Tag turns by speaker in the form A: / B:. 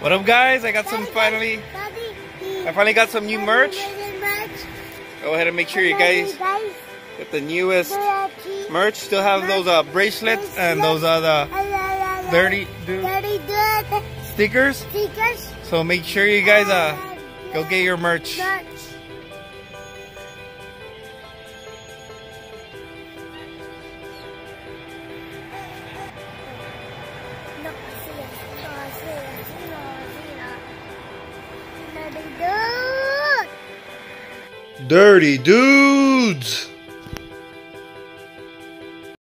A: What up, guys? I got some finally. I finally got some new merch. Go ahead and make sure you guys get the newest merch. Still have those uh, bracelets and those other dirty dude stickers.
B: Stickers.
A: So make sure you guys uh go get your merch.
B: Merch. Dirty dude.
A: Dirty dudes.